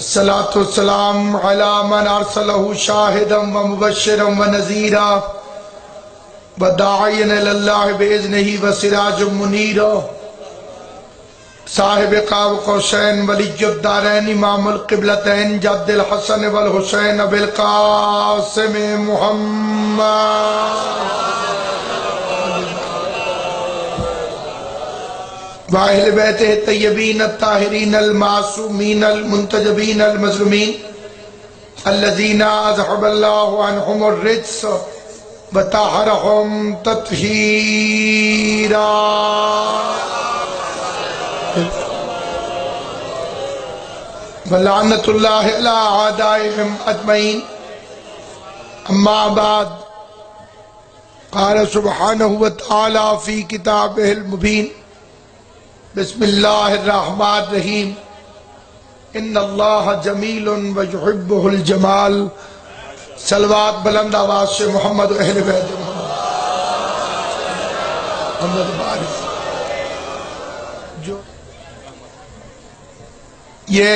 सलातम अलामन अरसलहू शाहिदम व मुबशरम व नज़ीरा व दायन बेज नहीं व सिराज मुनीर। साहिब काब कौशैन वलीजुद्दारैन इमाम किबलतैन जद्दिल हसन वल हुसैन अबिल कासिम मोहम्मद। वाहिल बैत तय्यबीन ताहिरीन अल मासूमीन अल मुंतजबीन अल मजलूमीन। अल्लज़ीना अज़हबल्लाहु अन्हुम अर्रिज्स व तहरहुम तत्हीरा। वलानतुल्लाहम अजमैन अम्मा बाद। क़ाल सुब्हानहु व तआला फ़ी किताबिहिल मुबीन। बिस्मिल्लाहिर रहमानिर रहीम इन्नल्लाह जमीलुन जमाल। सलवात बुलंद आवाज़ से मोहम्मद अहले बैत जो ये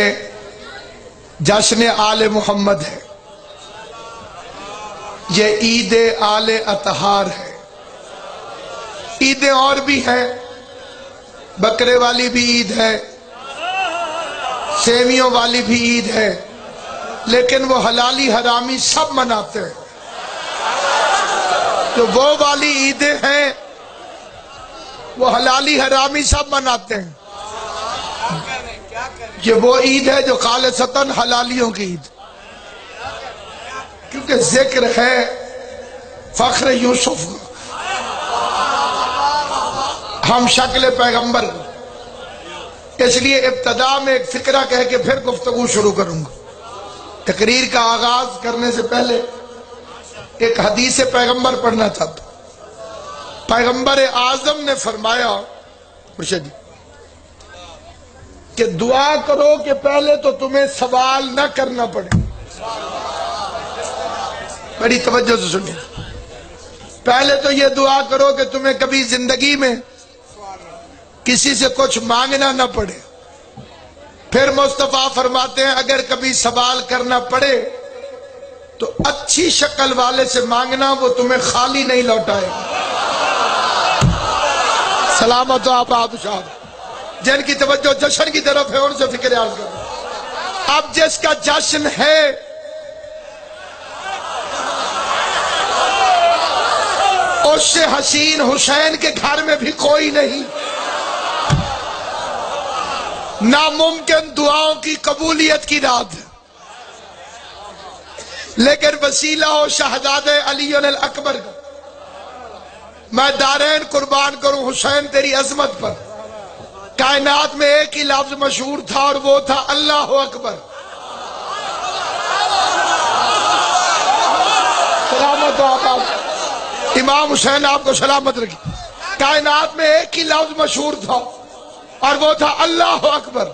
जश्न आल मोहम्मद है। ये ईद आल अतहार है। ईदें और भी हैं। बकरे वाली भी ईद है, सेवियों वाली भी ईद है, लेकिन वो हलाली हरामी सब मनाते हैं। तो वो वाली ईदें हैं, वो हलाली हरामी सब मनाते हैं। ये वो ईद है जो खाल सतन हलालियों की ईद। क्योंकि ज़िक्र है फख्र यूसुफ हम शक्ल पैगंबर। इसलिए इब्तदा में एक फिक्रा कह के फिर गुफ्तगु शुरू करूँगा। तकरीर का आगाज़ करने से पहले एक हदीस पैगंबर पढ़ना चाहता पैगंबर आज़म ने फरमाया, मुर्शद, कि दुआ करो कि पहले तो तुम्हें सवाल न करना पड़े। बड़ी तवज्जो से सुनिए। पहले तो ये दुआ करो कि तुम्हें कभी ज़िंदगी में किसी से कुछ मांगना ना पड़े। फिर मुस्तफ़ा फरमाते हैं, अगर कभी सवाल करना पड़े तो अच्छी शक्ल वाले से मांगना, वो तुम्हें खाली नहीं लौटाएगा। सलामत आप आबशाद जिनकी तवज्जो जश्न की तरफ़ है, उनसे फ़िक्र अर्ज़ करो। अब जिसका जश्न है, उससे हसीन हुसैन के घर में भी कोई नहीं। नामुमकिन दुआओं की कबूलियत की रात लेकिन वसीला हो शहजाद अली अकबर का। मैं दारैन कुर्बान करूँ हुसैन तेरी अजमत पर। कायनात में एक ही लफ्ज मशहूर था और वो था अल्लाह अकबर। सलामत आप। इमाम हुसैन आपको सलामत रखी। कायनात में एक ही लफ्ज मशहूर था। और वो था अल्लाह अकबर।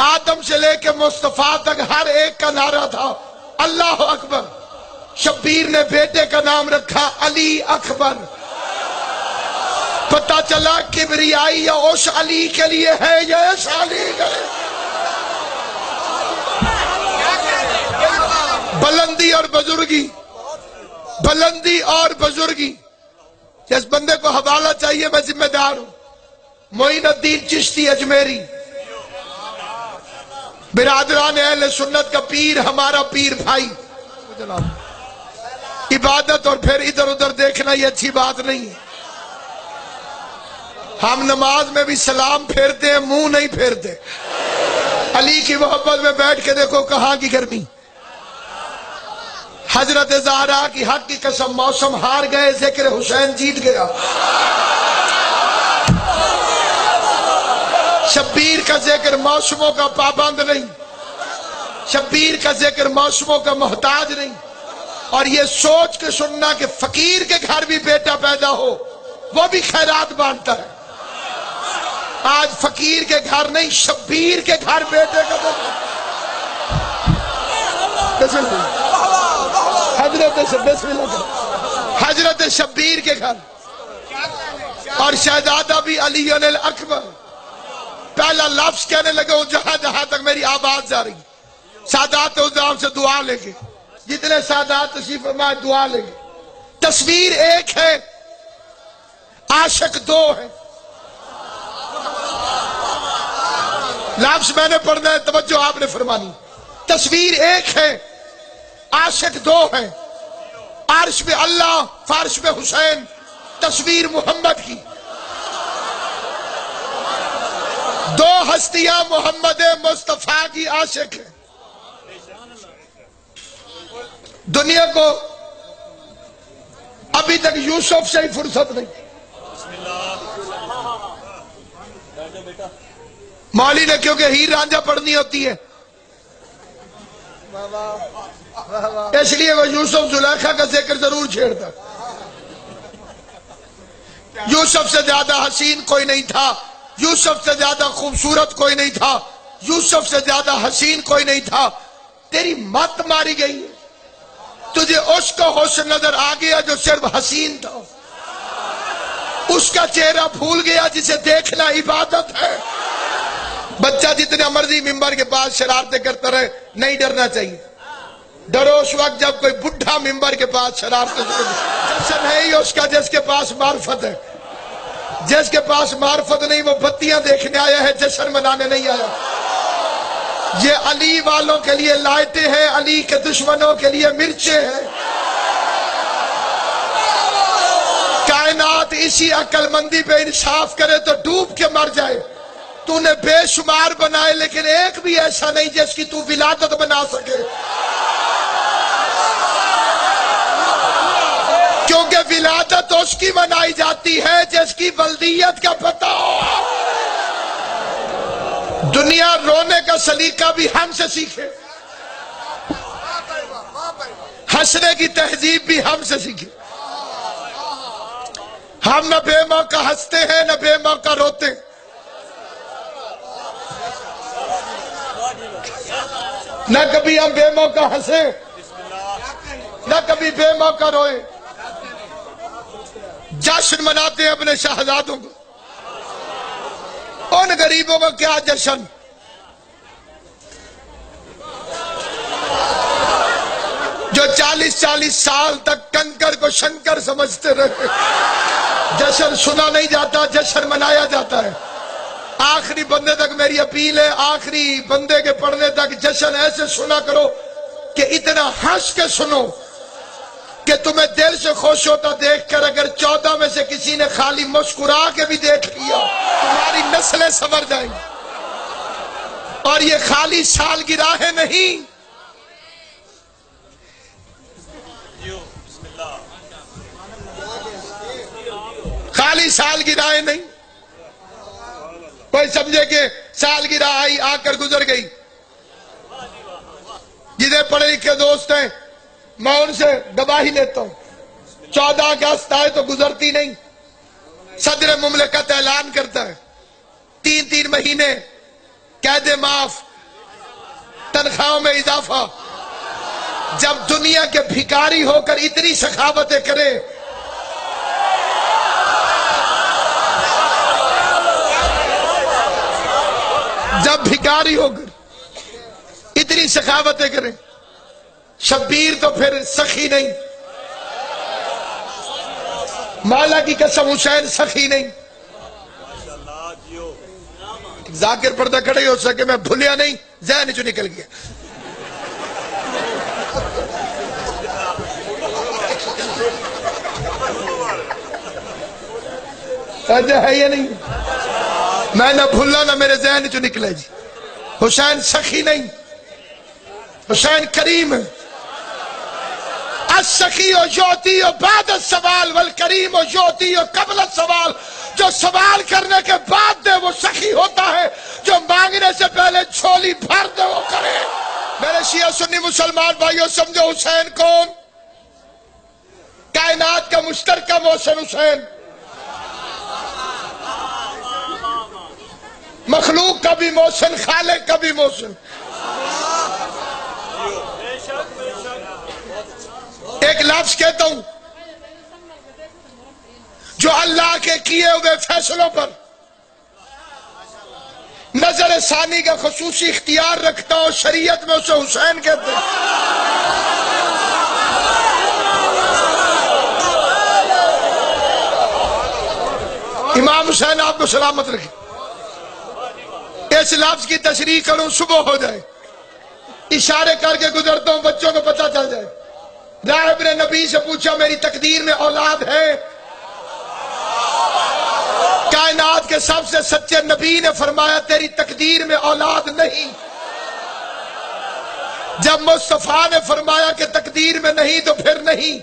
आदम से लेके मुस्तफ़ा तक हर एक का नारा था, अल्लाह अकबर। शब्बीर ने बेटे का नाम रखा अली अकबर। पता चला किबरियाई या उस अली के लिए है या इस अली के बुलंदी और बुजुर्गी, बुलंदी और बुजुर्गी। जिस बंदे को हवाला चाहिए, मैं जिम्मेदार हूँ। मोइनुद्दीन चिश्ती अजमेरी। बिरादरान अहल सुन्नत का पीर, हमारा पीर भाई। इबादत और फिर इधर उधर देखना ये अच्छी बात नहीं हम नमाज़ में भी सलाम फेरते हैं, मुँह नहीं फेरते। अली की मोहब्बत में बैठ के देखो कहाँ की गर्मी। हज़रत जहरा की हक की कसम, मौसम हार गए, ज़िक्र हुसैन जीत गया। शब्बीर का ज़िक्र मौसमों का पाबंद नहीं। शब्बीर का ज़िक्र मौसमों का मोहताज नहीं। और ये सोच के सुनना कि फकीर के घर भी बेटा पैदा हो, वो भी खैरात बांटता है। आज फकीर के घर नहीं, शब्बीर के घर बेटे का हज़रत हज़रत शब्बीर के घर। और शहजादा भी अली अकबर। पहला लफ्ज कहने लगे हो जहाँ जहाँ तक मेरी आवाज़ जा रही। सादात उदाम से दुआ लेंगे। जितने सादात तशीफ फरमाए, दुआ लेंगे। तस्वीर एक है, आशक दो है। लफ्ज मैंने पढ़ना है, तवज्जो आपने फरमानी। तस्वीर एक है, आशिक दो है। आर्श में अल्लाह, फारश में हुसैन। तस्वीर मोहम्मद की। दो हस्तियाँ मोहम्मद मुस्तफ़ा की आशिक है। दुनिया को अभी तक यूसुफ से ही फुर्सत नहीं। मौली ने क्योंकि हीर रांझा पढ़नी होती है। इसलिए वो यूसुफ जुलेखा का ज़िक्र ज़रूर छेड़ता। यूसुफ से ज़्यादा हसीन कोई नहीं था। यूसुफ से ज़्यादा खूबसूरत कोई नहीं था। यूसुफ से ज़्यादा हसीन कोई नहीं था। तेरी मत मारी गई। तुझे उसका हुसन नज़र आ गया जो सिर्फ़ हसीन था। उसका चेहरा भूल गया जिसे देखना इबादत है। बच्चा जितना मर्ज़ी मिंबर के पास शरारते करता रहे, नहीं डरना चाहिए। डरो उस वक्त जब कोई बुढ़ा मिंबर के पास शरारते जश्न है उसका जिसके पास मार्फत है। जिसके पास मार्फत नहीं, वो बत्तियाँ देखने आया है जश्न मनाने नहीं आया। ये अली वालों के लिए लाइटे हैं, अली के दुश्मनों के लिए मिर्चे हैं। कायनात इसी अक्लमंदी पे इंसाफ करे तो डूब के मर जाए। तूने बेशुमार बनाए, लेकिन एक भी ऐसा नहीं जिसकी तू विलादत बना सके। क्योंकि विलादत उसकी मनाई जाती है जिसकी बल्दियत का पता। हो दुनिया रोने का सलीका भी हमसे सीखे। हंसने की तहजीब भी हमसे सीखे। हम न बेमौका हँसते हैं, न बेमौका रोते। न कभी हम बेमौका हंसे, न कभी बेमौका रोए। जश्न मनाते हैं अपने शहजादों को। उन गरीबों का क्या जश्न? जो 40-40 साल तक कंकर को शंकर समझते रहे जश्न सुना नहीं जाता, जश्न मनाया जाता है। आखिरी बंदे तक मेरी अपील है, आखिरी बंदे के पढ़ने तक जश्न ऐसे सुना करो कि इतना हंस के सुनो। कि तुम्हें दिल से खुश होता देखकर अगर चौदह में से किसी ने खाली मुस्कुरा के भी देख लिया, तुम्हारी नस्लें संवर जाएँगी। और ये खाली साल गिराहे नहीं। खाली साल गिराए नहीं। कोई समझे कि साल गिरा आई, आकर गुजर गई। जिधे पढ़े लिखे दोस्त हैं मैं उनसे गवाही लेता हूँ। चौदह अगस्त आए तो गुजरती नहीं। सदर मुमलकत ऐलान करता है। तीन तीन महीने कैद माफ़, तनख्वाहों में इजाफा। जब दुनिया के भिकारी होकर इतनी सखावतें करे। जब भिकारी होकर इतनी सखावतें करें। शब्बीर तो फिर सखी नहीं। माला की कसम, हुसैन सखी नहीं। जाकिर पर्दा खड़े हो सके, मैं भूलिया नहीं, जहन चो निकल गया। अच्छा है या नहीं? मैं ना भूला, ना मेरे जहन चो निकले जी। हुसैन सखी नहीं। हुसैन करीम। है असखी और ज्योति और बाद सवाल, वल करीम और ज्योति और कबल सवाल। जो सवाल करने के बाद दे वो सखी होता है, जो मांगने से पहले झोली भर दे, वो करे। मेरे शिया सुन्नी मुसलमान भाइयों, समझो हुसैन कौन? कायनात का मुश्तरका मोहसन हुसैन। मखलूक का भी मोहसन, खाले का भी मोहसन। एक लफ्ज कहता हूँ, जो अल्लाह के किए हुए फैसलों पर नज़र सानी का खसूसी इख्तियार रखता हो, शरीयत में उसे हुसैन कहते हैं। इमाम हुसैन, आपको सलामत रखे। इस लफ्ज की तशरी करूँ, सुबह हो जाए, इशारे करके गुजरता हूँ, बच्चों को पता चल जाए। राहब ने नबी से पूछा, मेरी तकदीर में औलाद है? कायनात के सबसे सच्चे नबी ने फरमाया, तेरी तकदीर में औलाद नहीं। जब मुस्तफ़ा ने फरमाया कि तकदीर में नहीं तो फिर नहीं।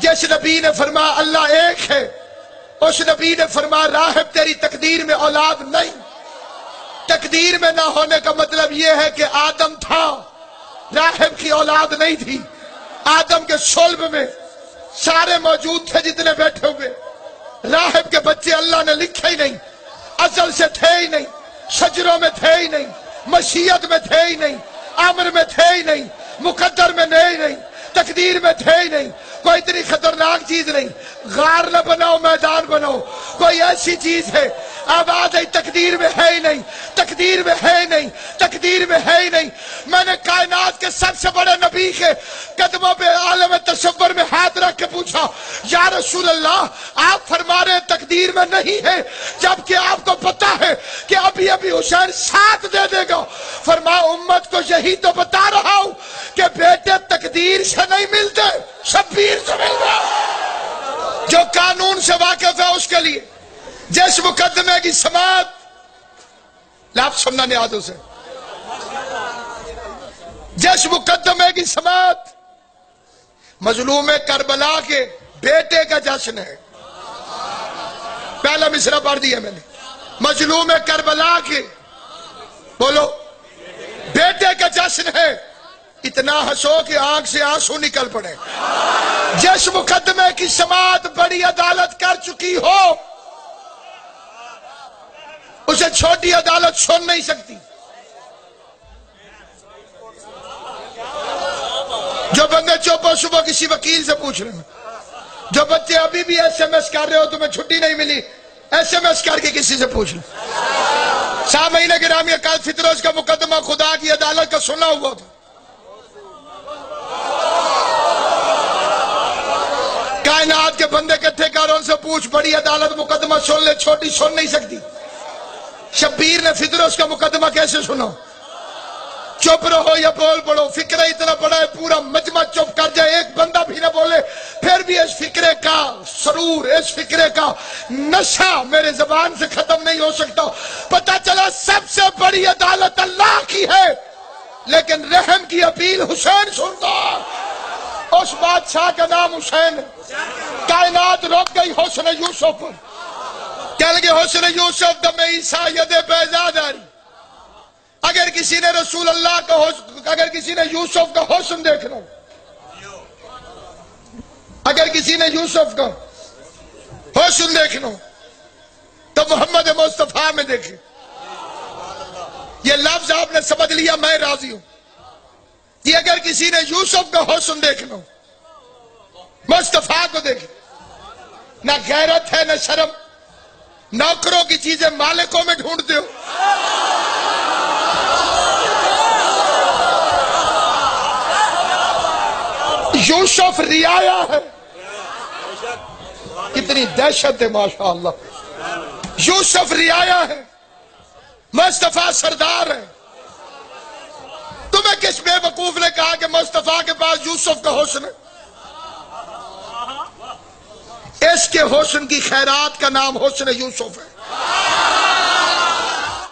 जिस नबी ने फरमाया, अल्लाह एक है, उस नबी ने फरमाया, राहब, तेरी तकदीर में औलाद नहीं। तकदीर में ना होने का मतलब यह है कि आदम था, राहब की औलाद नहीं थी। आदम के सोल्ब में सारे मौजूद थे जितने बैठे हुए। राहब के बच्चे अल्लाह ने लिखे ही नहीं। अजल से थे ही नहीं। सजरों में थे ही नहीं। मशीयत में थे ही नहीं। अमर में थे ही नहीं। मुकद्दर में नहीं नहीं। तकदीर में थे ही नहीं। कोई इतनी खतरनाक चीज़ नहीं। गार न बनाओ, मैदान बनाओ। कोई ऐसी चीज़ है आवाज़ है तकदीर में है ही नहीं, तकदीर में है ही नहीं, तकदीर में है ही नहीं। मैंने कायनात के सबसे बड़े नबी के कदमों पे आलम तस्वर में हाथ रख के पूछा, या रसूल अल्लाह आप फरमा रहे तकदीर में नहीं है, जबकि आपको पता है कि अभी अभी हुसैन साथ दे देगा। फरमा, उम्मत को यही तो बता रहा हूँ कि बेटे तकदीर से नहीं मिलते, शब्बीर से मिलते, जो कानून से वाकिफ है उसके लिए। जिस मुकदमे की समात। लाभ सुनना नियाजों से जिस मुकदमे की समात। मजलूम करबला के बेटे का जश्न है। पहला मिसरा पढ़ दिया मैंने। मजलूम करबला के। बोलो, बेटे का जश्न है। इतना हंसो कि आँख से आँसू निकल पड़े। जिस मुकदमे की समात बड़ी अदालत कर चुकी हो। उसे छोटी अदालत सुन नहीं सकती। जो बंदे चौपो सुबह किसी वकील से पूछ रहे हैं। जो बच्चे अभी भी एसएमएस कर रहे हो, तुम्हें छुट्टी नहीं मिली। एसएमएस करके किसी से पूछ लो शाह महीने के नाम कल फितरोज का मुकदमा, खुदा की अदालत का सुना हुआ था। कायनात के बंदे इकट्ठे कर, उनसे पूछ, बड़ी अदालत मुकदमा सुन ले, छोटी सुन नहीं सकती। शब्बीर ने फ़िक्र का मुकदमा कैसे सुना? चुप रहो या बोल पड़ो, फ़िक्र इतना बड़ा है, पूरा मजमा चुप कर जाए। एक बंदा भी ना बोले, फिर भी इस फिक्रे का, सरूर, इस फिक्रे का नशा मेरे जबान से खत्म नहीं हो सकता। पता चला सबसे बड़ी अदालत अल्लाह की है। लेकिन रहम की अपील हुसैन सुनता। उस बादशाह का नाम हुसैन कायनात रोक गई हुसन यूसुफ। कह लगे, हौसन यूसुफ दमे ईसा यदे बेजादारी। अगर किसी ने रसूल अल्लाह का अगर किसी ने यूसुफ का हौसन देखना अगर किसी ने यूसुफ का हौसन देखना तो मोहम्मद मुस्तफ़ा में देखे। ये लफ्ज आपने समझ लिया, मैं राज़ी हूँ। कि अगर किसी ने यूसुफ का हौसन देखना मुस्तफ़ा को देखे। ना गैरत है, ना शर्म। नौकरों की चीज़ें मालिकों में ढूंढते हो। यूसुफ रियाया है। कितनी दहशत है माशा यूसुफ रियाया है। मुस्तफ़ा सरदार है। तुम्हें किस बेवकूफ़ ने कहा कि मुस्तफ़ा के पास यूसुफ का हुसन है? इसके हुसन की खैरात का नाम हुसन यूसुफ है।